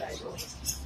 来说。